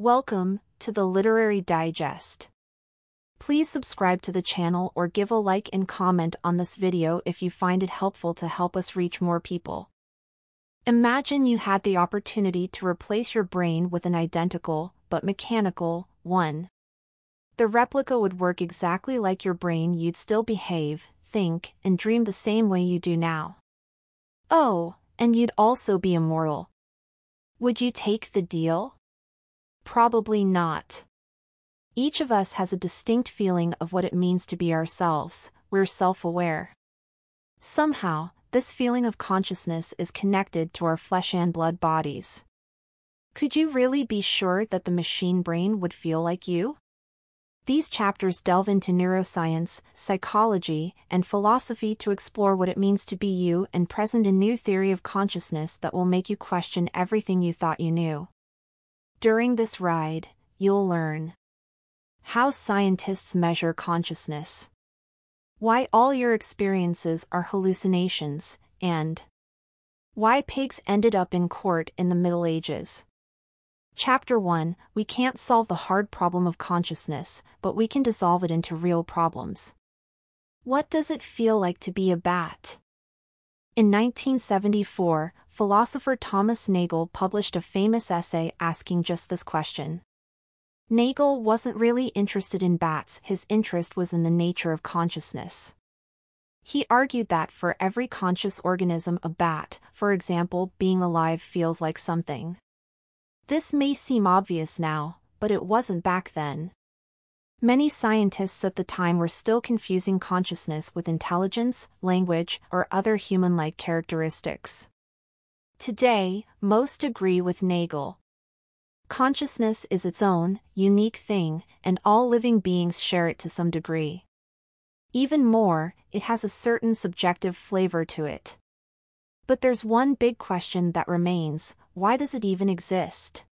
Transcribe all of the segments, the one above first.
Welcome to the Literary Digest. Please subscribe to the channel or give a like and comment on this video if you find it helpful to help us reach more people. Imagine you had the opportunity to replace your brain with an identical, but mechanical, one. The replica would work exactly like your brain you'd still behave, think, and dream the same way you do now. Oh, and you'd also be immortal. Would you take the deal? Probably not. Each of us has a distinct feeling of what it means to be ourselves, we're self-aware. Somehow, this feeling of consciousness is connected to our flesh and blood bodies. Could you really be sure that the machine brain would feel like you? These chapters delve into neuroscience, psychology, and philosophy to explore what it means to be you and present a new theory of consciousness that will make you question everything you thought you knew. During this ride, you'll learn how scientists measure consciousness, why all your experiences are hallucinations, and why pigs ended up in court in the Middle Ages. Chapter 1 We can't solve the hard problem of consciousness, but we can dissolve it into real problems. What does it feel like to be a bat? In 1974, philosopher Thomas Nagel published a famous essay asking just this question. Nagel wasn't really interested in bats, his interest was in the nature of consciousness. He argued that for every conscious organism a bat, for example, being alive feels like something. This may seem obvious now, but it wasn't back then. Many scientists at the time were still confusing consciousness with intelligence, language, or other human-like characteristics. Today, most agree with Nagel. Consciousness is its own, unique thing, and all living beings share it to some degree. Even more, it has a certain subjective flavor to it. But there's one big question that remains, why does it even exist?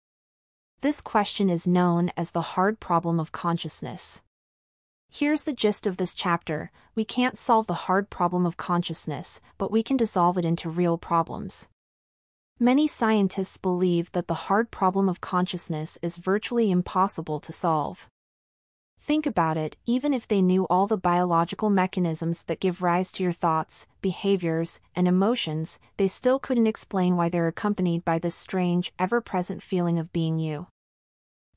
This question is known as the hard problem of consciousness. Here's the gist of this chapter, we can't solve the hard problem of consciousness, but we can dissolve it into real problems. Many scientists believe that the hard problem of consciousness is virtually impossible to solve. Think about it, even if they knew all the biological mechanisms that give rise to your thoughts, behaviors, and emotions, they still couldn't explain why they're accompanied by this strange, ever-present feeling of being you.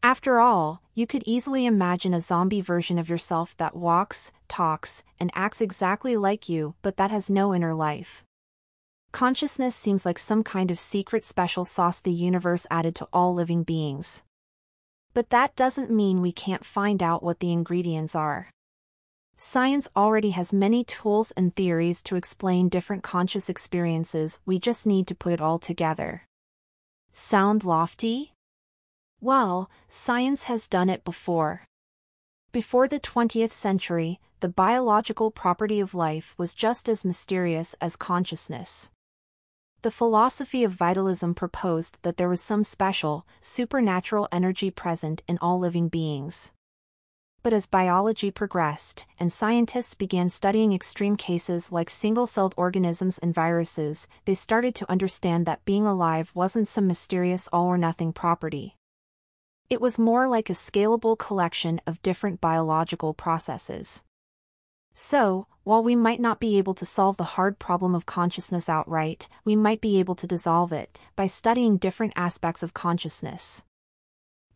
After all, you could easily imagine a zombie version of yourself that walks, talks, and acts exactly like you but that has no inner life. Consciousness seems like some kind of secret special sauce the universe added to all living beings. But that doesn't mean we can't find out what the ingredients are. Science already has many tools and theories to explain different conscious experiences, we just need to put it all together. Sound lofty? Well, science has done it before. Before the 20th century, the biological property of life was just as mysterious as consciousness. The philosophy of vitalism proposed that there was some special, supernatural energy present in all living beings. But as biology progressed, and scientists began studying extreme cases like single-celled organisms and viruses, they started to understand that being alive wasn't some mysterious all-or-nothing property. It was more like a scalable collection of different biological processes. So, while we might not be able to solve the hard problem of consciousness outright, we might be able to dissolve it by studying different aspects of consciousness.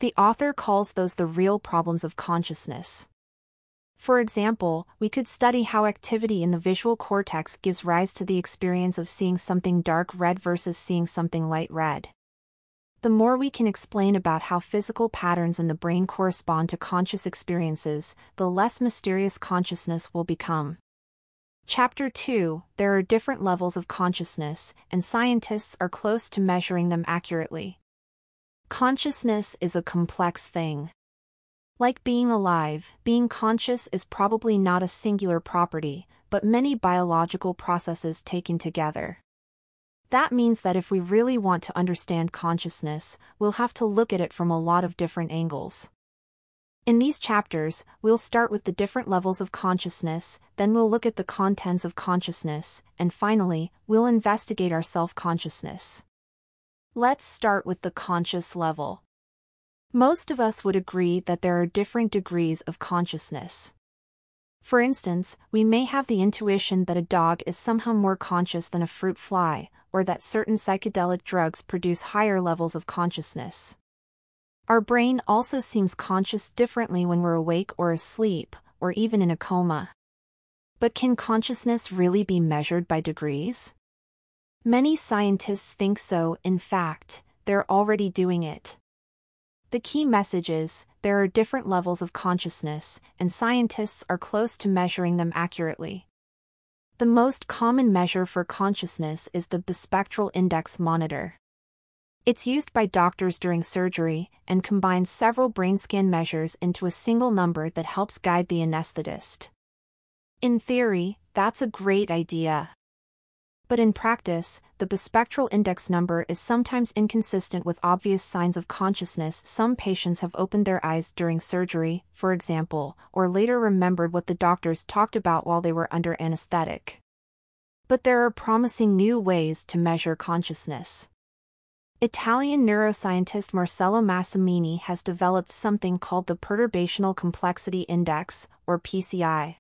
The author calls those the real problems of consciousness. For example, we could study how activity in the visual cortex gives rise to the experience of seeing something dark red versus seeing something light red the more we can explain about how physical patterns in the brain correspond to conscious experiences, the less mysterious consciousness will become. Chapter 2 There are different levels of consciousness, and scientists are close to measuring them accurately. Consciousness is a complex thing. Like being alive, being conscious is probably not a singular property, but many biological processes taken together. That means that if we really want to understand consciousness, we'll have to look at it from a lot of different angles. In these chapters, we'll start with the different levels of consciousness, then we'll look at the contents of consciousness, and finally, we'll investigate our self-consciousness. Let's start with the conscious level. Most of us would agree that there are different degrees of consciousness. For instance, we may have the intuition that a dog is somehow more conscious than a fruit fly, or that certain psychedelic drugs produce higher levels of consciousness. Our brain also seems conscious differently when we're awake or asleep, or even in a coma. But can consciousness really be measured by degrees? Many scientists think so, in fact, they're already doing it. The key message is there are different levels of consciousness, and scientists are close to measuring them accurately. The most common measure for consciousness is the bispectral index monitor. It's used by doctors during surgery and combines several brain scan measures into a single number that helps guide the anesthetist. In theory, that's a great idea. But in practice, the bispectral index number is sometimes inconsistent with obvious signs of consciousness. Some patients have opened their eyes during surgery, for example, or later remembered what the doctors talked about while they were under anesthetic. But there are promising new ways to measure consciousness. Italian neuroscientist Marcello Massimini has developed something called the Perturbational Complexity Index, or PCI.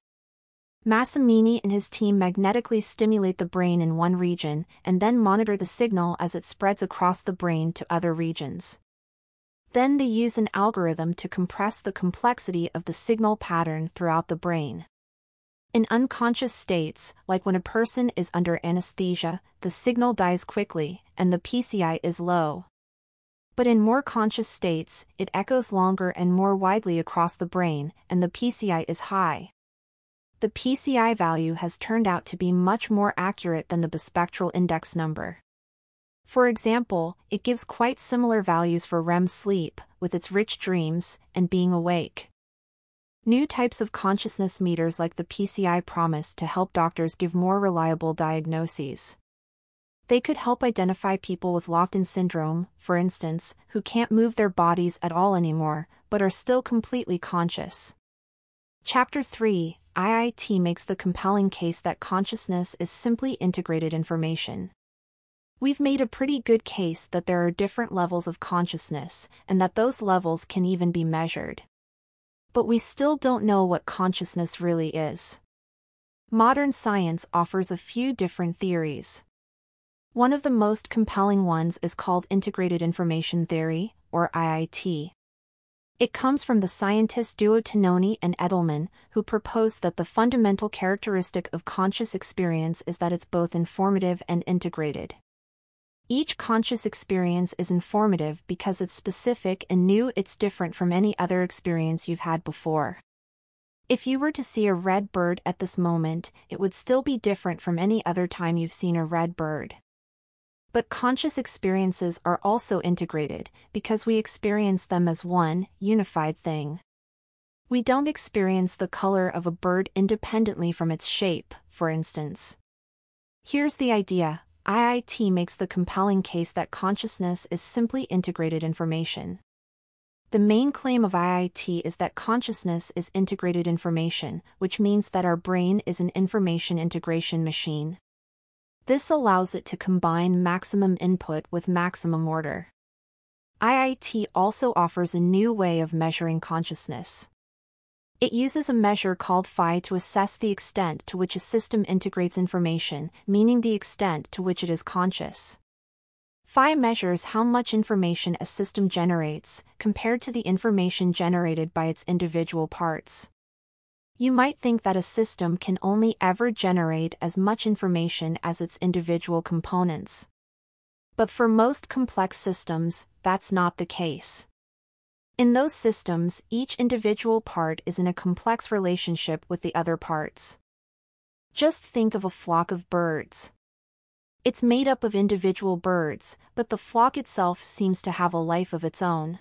Massimini and his team magnetically stimulate the brain in one region and then monitor the signal as it spreads across the brain to other regions. Then they use an algorithm to compress the complexity of the signal pattern throughout the brain. In unconscious states, like when a person is under anesthesia, the signal dies quickly, and the PCI is low. But in more conscious states, it echoes longer and more widely across the brain, and the PCI is high the PCI value has turned out to be much more accurate than the bispectral index number. For example, it gives quite similar values for REM sleep, with its rich dreams, and being awake. New types of consciousness meters like the PCI promise to help doctors give more reliable diagnoses. They could help identify people with locked-in syndrome, for instance, who can't move their bodies at all anymore, but are still completely conscious. Chapter 3 IIT makes the compelling case that consciousness is simply integrated information. We've made a pretty good case that there are different levels of consciousness, and that those levels can even be measured. But we still don't know what consciousness really is. Modern science offers a few different theories. One of the most compelling ones is called Integrated Information Theory, or IIT. It comes from the scientists duo Tononi and Edelman, who propose that the fundamental characteristic of conscious experience is that it's both informative and integrated. Each conscious experience is informative because it's specific and new, it's different from any other experience you've had before. If you were to see a red bird at this moment, it would still be different from any other time you've seen a red bird. But conscious experiences are also integrated, because we experience them as one, unified thing. We don't experience the color of a bird independently from its shape, for instance. Here's the idea IIT makes the compelling case that consciousness is simply integrated information. The main claim of IIT is that consciousness is integrated information, which means that our brain is an information integration machine. This allows it to combine maximum input with maximum order. IIT also offers a new way of measuring consciousness. It uses a measure called phi to assess the extent to which a system integrates information, meaning the extent to which it is conscious. Phi measures how much information a system generates, compared to the information generated by its individual parts. You might think that a system can only ever generate as much information as its individual components. But for most complex systems, that's not the case. In those systems, each individual part is in a complex relationship with the other parts. Just think of a flock of birds. It's made up of individual birds, but the flock itself seems to have a life of its own.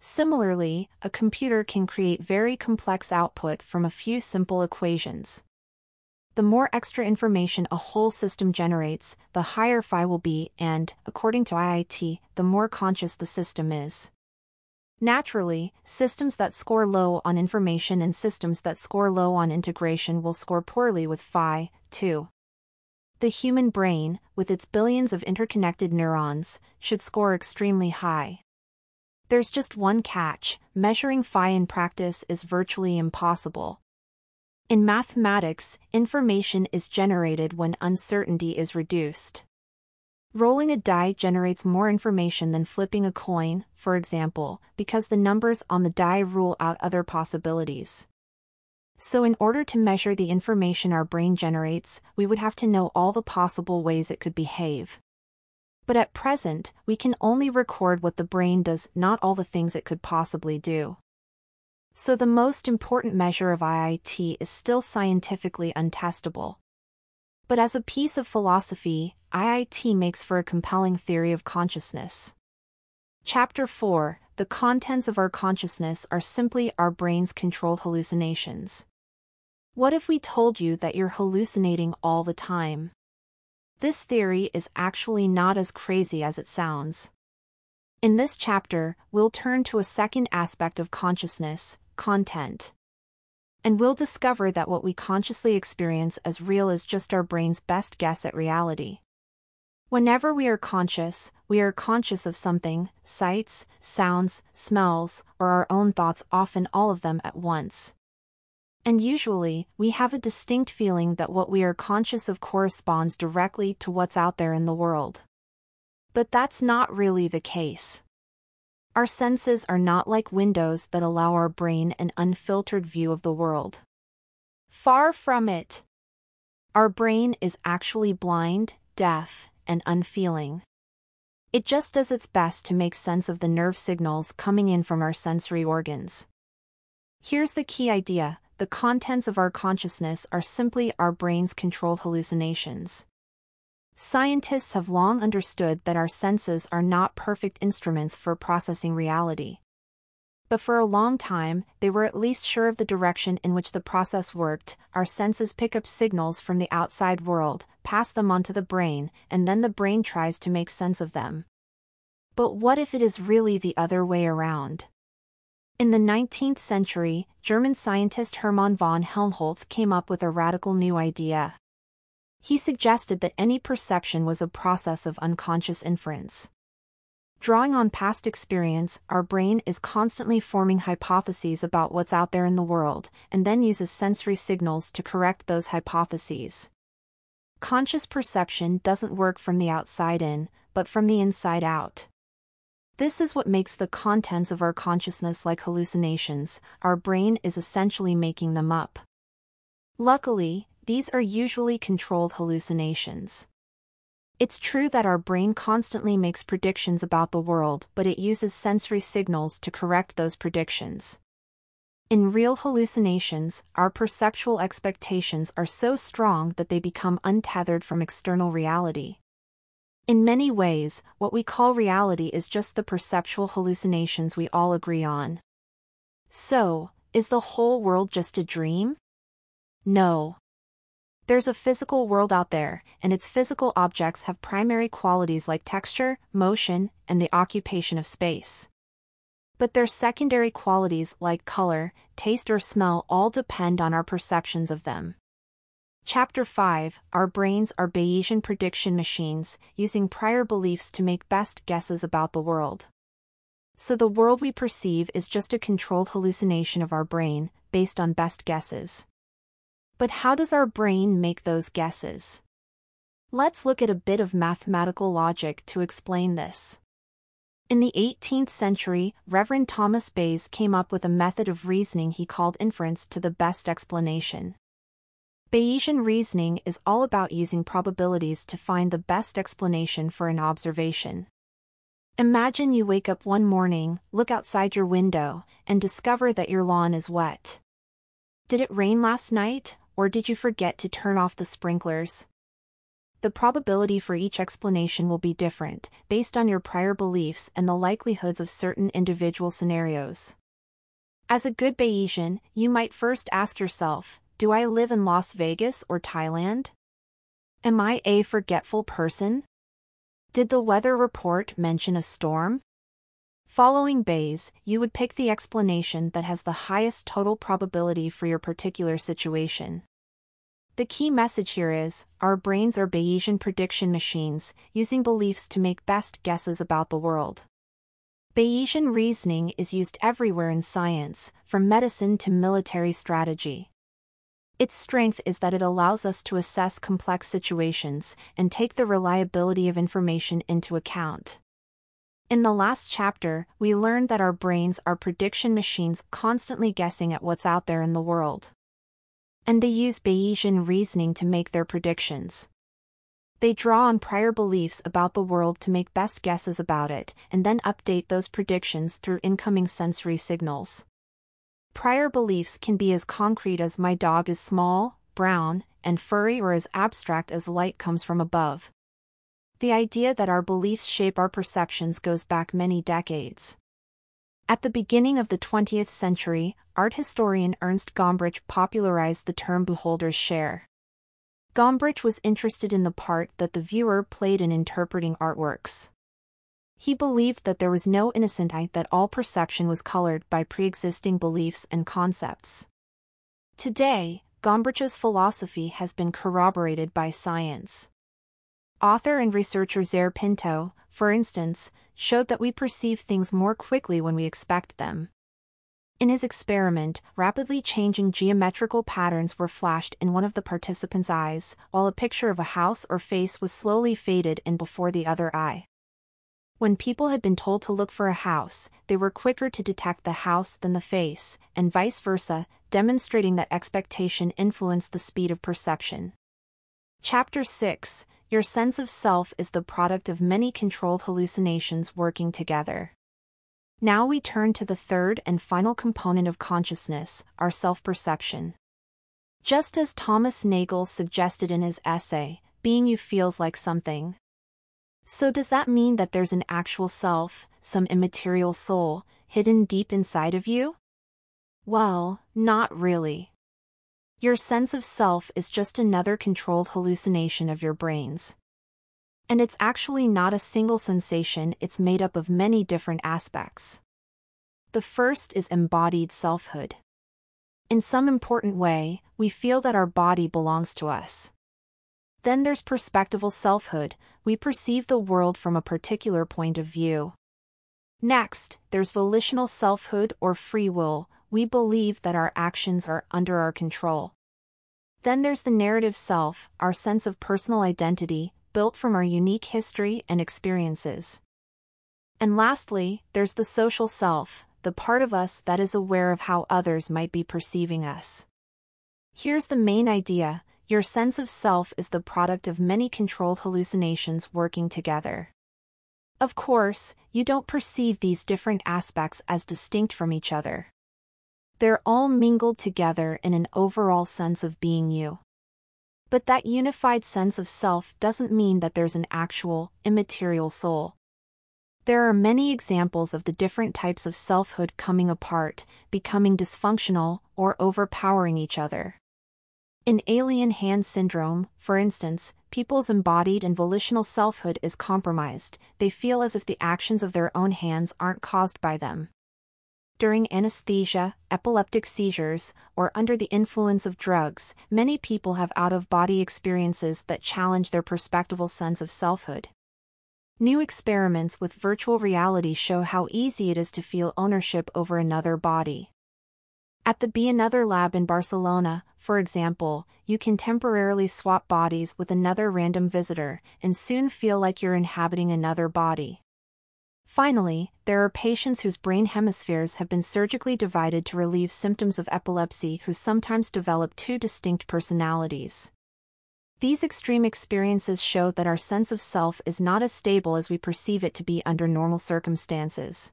Similarly, a computer can create very complex output from a few simple equations. The more extra information a whole system generates, the higher phi will be and, according to IIT, the more conscious the system is. Naturally, systems that score low on information and systems that score low on integration will score poorly with phi, too. The human brain, with its billions of interconnected neurons, should score extremely high. There's just one catch, measuring phi in practice is virtually impossible. In mathematics, information is generated when uncertainty is reduced. Rolling a die generates more information than flipping a coin, for example, because the numbers on the die rule out other possibilities. So in order to measure the information our brain generates, we would have to know all the possible ways it could behave. But at present, we can only record what the brain does, not all the things it could possibly do. So the most important measure of IIT is still scientifically untestable. But as a piece of philosophy, IIT makes for a compelling theory of consciousness. Chapter 4 The contents of our consciousness are simply our brain's controlled hallucinations. What if we told you that you're hallucinating all the time? This theory is actually not as crazy as it sounds. In this chapter, we'll turn to a second aspect of consciousness, content and we'll discover that what we consciously experience as real is just our brain's best guess at reality. Whenever we are conscious, we are conscious of something, sights, sounds, smells, or our own thoughts often all of them at once. And usually, we have a distinct feeling that what we are conscious of corresponds directly to what's out there in the world. But that's not really the case. Our senses are not like windows that allow our brain an unfiltered view of the world. Far from it. Our brain is actually blind, deaf, and unfeeling. It just does its best to make sense of the nerve signals coming in from our sensory organs. Here's the key idea the contents of our consciousness are simply our brain's controlled hallucinations. Scientists have long understood that our senses are not perfect instruments for processing reality. But for a long time, they were at least sure of the direction in which the process worked. Our senses pick up signals from the outside world, pass them onto the brain, and then the brain tries to make sense of them. But what if it is really the other way around? In the 19th century, German scientist Hermann von Helmholtz came up with a radical new idea. He suggested that any perception was a process of unconscious inference. Drawing on past experience, our brain is constantly forming hypotheses about what's out there in the world, and then uses sensory signals to correct those hypotheses. Conscious perception doesn't work from the outside in, but from the inside out. This is what makes the contents of our consciousness like hallucinations, our brain is essentially making them up. Luckily, these are usually controlled hallucinations. It's true that our brain constantly makes predictions about the world, but it uses sensory signals to correct those predictions. In real hallucinations, our perceptual expectations are so strong that they become untethered from external reality. In many ways, what we call reality is just the perceptual hallucinations we all agree on. So, is the whole world just a dream? No. There's a physical world out there, and its physical objects have primary qualities like texture, motion, and the occupation of space. But their secondary qualities like color, taste or smell all depend on our perceptions of them. Chapter 5 Our brains are Bayesian prediction machines, using prior beliefs to make best guesses about the world. So the world we perceive is just a controlled hallucination of our brain, based on best guesses. But how does our brain make those guesses? Let's look at a bit of mathematical logic to explain this. In the 18th century, Reverend Thomas Bayes came up with a method of reasoning he called inference to the best explanation. Bayesian reasoning is all about using probabilities to find the best explanation for an observation. Imagine you wake up one morning, look outside your window, and discover that your lawn is wet. Did it rain last night, or did you forget to turn off the sprinklers? The probability for each explanation will be different, based on your prior beliefs and the likelihoods of certain individual scenarios. As a good Bayesian, you might first ask yourself, do I live in Las Vegas or Thailand? Am I a forgetful person? Did the weather report mention a storm? Following Bayes, you would pick the explanation that has the highest total probability for your particular situation. The key message here is, our brains are Bayesian prediction machines, using beliefs to make best guesses about the world. Bayesian reasoning is used everywhere in science, from medicine to military strategy. Its strength is that it allows us to assess complex situations and take the reliability of information into account. In the last chapter, we learned that our brains are prediction machines constantly guessing at what's out there in the world. And they use Bayesian reasoning to make their predictions. They draw on prior beliefs about the world to make best guesses about it, and then update those predictions through incoming sensory signals. Prior beliefs can be as concrete as my dog is small, brown, and furry or as abstract as light comes from above. The idea that our beliefs shape our perceptions goes back many decades. At the beginning of the 20th century, art historian Ernst Gombrich popularized the term beholder's share. Gombrich was interested in the part that the viewer played in interpreting artworks. He believed that there was no innocent eye that all perception was colored by pre-existing beliefs and concepts. Today, Gombrich's philosophy has been corroborated by science. Author and researcher Zare Pinto, for instance, showed that we perceive things more quickly when we expect them. In his experiment, rapidly changing geometrical patterns were flashed in one of the participants' eyes, while a picture of a house or face was slowly faded in before the other eye. When people had been told to look for a house, they were quicker to detect the house than the face, and vice versa, demonstrating that expectation influenced the speed of perception. Chapter 6 Your sense of self is the product of many controlled hallucinations working together. Now we turn to the third and final component of consciousness, our self-perception. Just as Thomas Nagel suggested in his essay, being you feels like something. So does that mean that there's an actual self, some immaterial soul, hidden deep inside of you? Well, not really. Your sense of self is just another controlled hallucination of your brains. And it's actually not a single sensation, it's made up of many different aspects. The first is embodied selfhood. In some important way, we feel that our body belongs to us. Then there's perspectival selfhood, we perceive the world from a particular point of view. Next, there's volitional selfhood or free will, we believe that our actions are under our control. Then there's the narrative self, our sense of personal identity, built from our unique history and experiences. And lastly, there's the social self, the part of us that is aware of how others might be perceiving us. Here's the main idea your sense of self is the product of many controlled hallucinations working together. Of course, you don't perceive these different aspects as distinct from each other. They're all mingled together in an overall sense of being you. But that unified sense of self doesn't mean that there's an actual, immaterial soul. There are many examples of the different types of selfhood coming apart, becoming dysfunctional, or overpowering each other. In alien hand syndrome, for instance, people's embodied and volitional selfhood is compromised, they feel as if the actions of their own hands aren't caused by them during anesthesia, epileptic seizures, or under the influence of drugs, many people have out-of-body experiences that challenge their perspectival sense of selfhood. New experiments with virtual reality show how easy it is to feel ownership over another body. At the Be Another lab in Barcelona, for example, you can temporarily swap bodies with another random visitor and soon feel like you're inhabiting another body. Finally, there are patients whose brain hemispheres have been surgically divided to relieve symptoms of epilepsy who sometimes develop two distinct personalities. These extreme experiences show that our sense of self is not as stable as we perceive it to be under normal circumstances.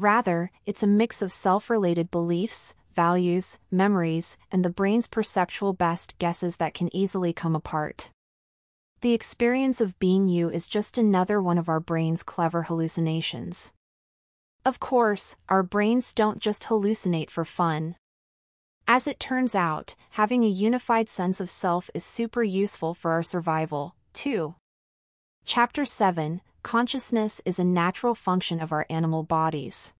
Rather, it's a mix of self-related beliefs, values, memories, and the brain's perceptual best guesses that can easily come apart. The experience of being you is just another one of our brain's clever hallucinations. Of course, our brains don't just hallucinate for fun. As it turns out, having a unified sense of self is super useful for our survival, too. Chapter 7 Consciousness is a natural function of our animal bodies.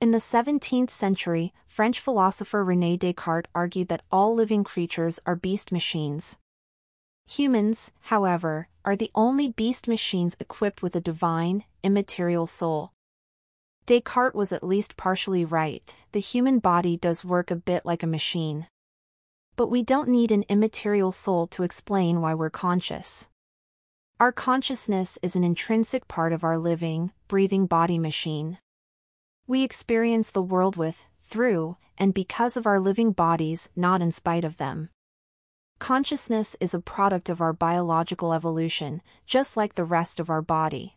In the 17th century, French philosopher René Descartes argued that all living creatures are beast machines. Humans, however, are the only beast machines equipped with a divine, immaterial soul. Descartes was at least partially right, the human body does work a bit like a machine. But we don't need an immaterial soul to explain why we're conscious. Our consciousness is an intrinsic part of our living, breathing body machine. We experience the world with, through, and because of our living bodies, not in spite of them. Consciousness is a product of our biological evolution, just like the rest of our body.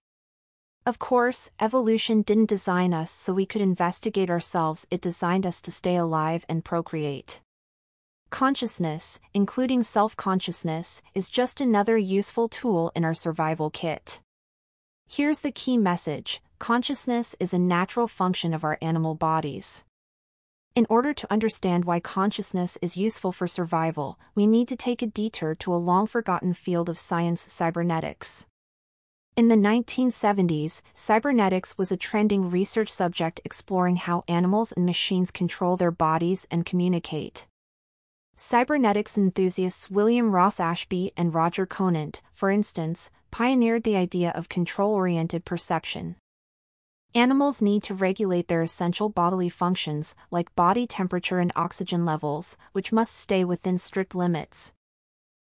Of course, evolution didn't design us so we could investigate ourselves, it designed us to stay alive and procreate. Consciousness, including self-consciousness, is just another useful tool in our survival kit. Here's the key message, consciousness is a natural function of our animal bodies. In order to understand why consciousness is useful for survival, we need to take a detour to a long-forgotten field of science cybernetics. In the 1970s, cybernetics was a trending research subject exploring how animals and machines control their bodies and communicate. Cybernetics enthusiasts William Ross Ashby and Roger Conant, for instance, pioneered the idea of control-oriented perception. Animals need to regulate their essential bodily functions, like body temperature and oxygen levels, which must stay within strict limits.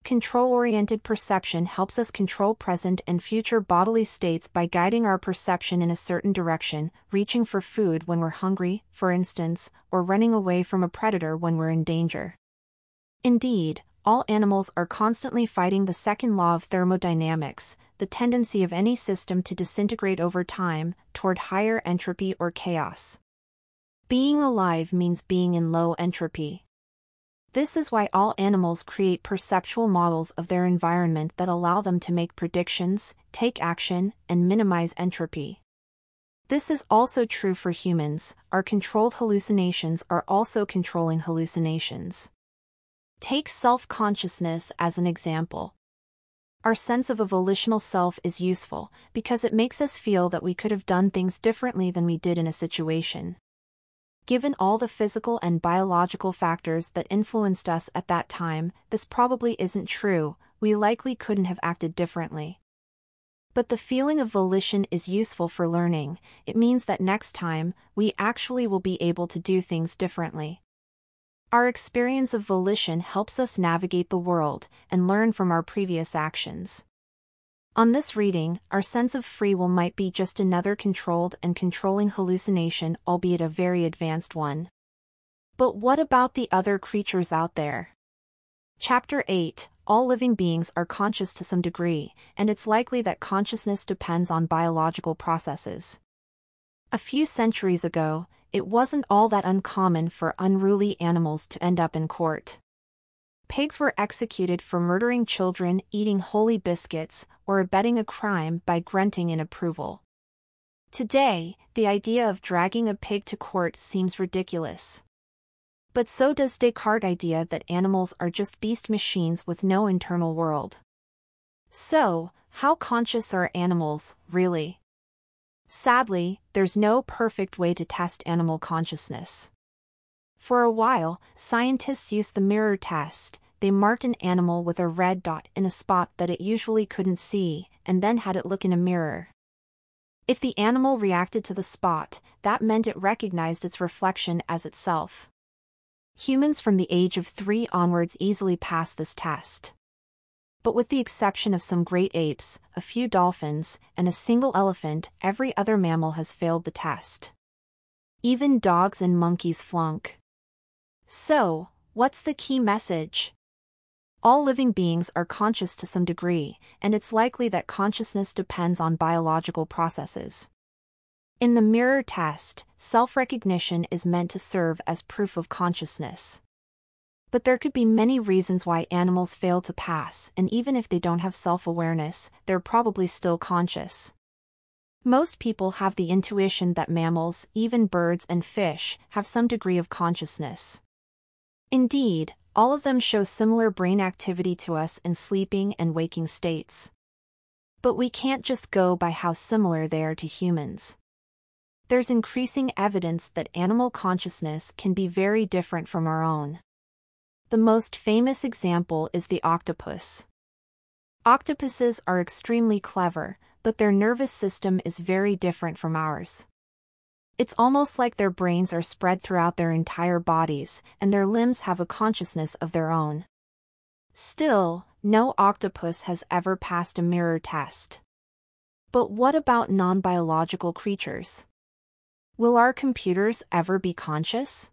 Control-oriented perception helps us control present and future bodily states by guiding our perception in a certain direction, reaching for food when we're hungry, for instance, or running away from a predator when we're in danger. Indeed, all animals are constantly fighting the second law of thermodynamics, the tendency of any system to disintegrate over time, toward higher entropy or chaos. Being alive means being in low entropy. This is why all animals create perceptual models of their environment that allow them to make predictions, take action, and minimize entropy. This is also true for humans, our controlled hallucinations are also controlling hallucinations. Take self-consciousness as an example. Our sense of a volitional self is useful because it makes us feel that we could have done things differently than we did in a situation. Given all the physical and biological factors that influenced us at that time, this probably isn't true, we likely couldn't have acted differently. But the feeling of volition is useful for learning, it means that next time, we actually will be able to do things differently. Our experience of volition helps us navigate the world and learn from our previous actions. On this reading, our sense of free will might be just another controlled and controlling hallucination, albeit a very advanced one. But what about the other creatures out there? Chapter 8 All living beings are conscious to some degree, and it's likely that consciousness depends on biological processes. A few centuries ago, it wasn't all that uncommon for unruly animals to end up in court pigs were executed for murdering children, eating holy biscuits, or abetting a crime by grunting in approval. Today, the idea of dragging a pig to court seems ridiculous. But so does Descartes' idea that animals are just beast machines with no internal world. So, how conscious are animals, really? Sadly, there's no perfect way to test animal consciousness. For a while, scientists used the mirror test, they marked an animal with a red dot in a spot that it usually couldn't see, and then had it look in a mirror. If the animal reacted to the spot, that meant it recognized its reflection as itself. Humans from the age of three onwards easily pass this test. But with the exception of some great apes, a few dolphins, and a single elephant, every other mammal has failed the test. Even dogs and monkeys flunk. So, what's the key message? All living beings are conscious to some degree, and it's likely that consciousness depends on biological processes. In the mirror test, self-recognition is meant to serve as proof of consciousness. But there could be many reasons why animals fail to pass, and even if they don't have self-awareness, they're probably still conscious. Most people have the intuition that mammals, even birds and fish, have some degree of consciousness. Indeed, all of them show similar brain activity to us in sleeping and waking states. But we can't just go by how similar they are to humans. There's increasing evidence that animal consciousness can be very different from our own. The most famous example is the octopus. Octopuses are extremely clever, but their nervous system is very different from ours. It's almost like their brains are spread throughout their entire bodies, and their limbs have a consciousness of their own. Still, no octopus has ever passed a mirror test. But what about non-biological creatures? Will our computers ever be conscious?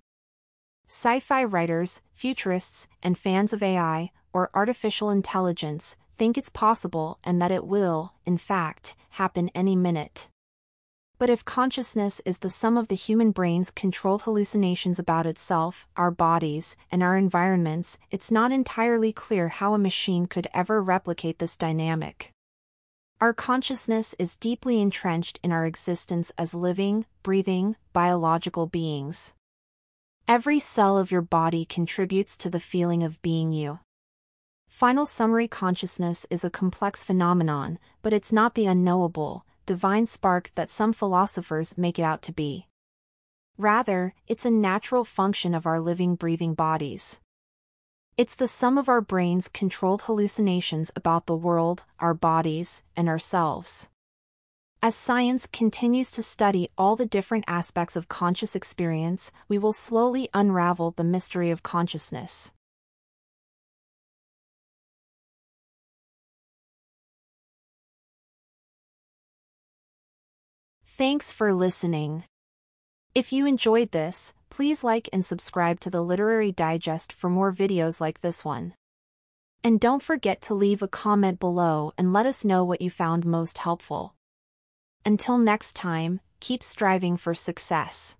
Sci-fi writers, futurists, and fans of AI, or artificial intelligence, think it's possible and that it will, in fact, happen any minute. But if consciousness is the sum of the human brain's controlled hallucinations about itself, our bodies, and our environments, it's not entirely clear how a machine could ever replicate this dynamic. Our consciousness is deeply entrenched in our existence as living, breathing, biological beings. Every cell of your body contributes to the feeling of being you. Final summary consciousness is a complex phenomenon, but it's not the unknowable, divine spark that some philosophers make it out to be. Rather, it's a natural function of our living breathing bodies. It's the sum of our brains' controlled hallucinations about the world, our bodies, and ourselves. As science continues to study all the different aspects of conscious experience, we will slowly unravel the mystery of consciousness. Thanks for listening. If you enjoyed this, Please like and subscribe to the Literary Digest for more videos like this one. And don't forget to leave a comment below and let us know what you found most helpful. Until next time, keep striving for success.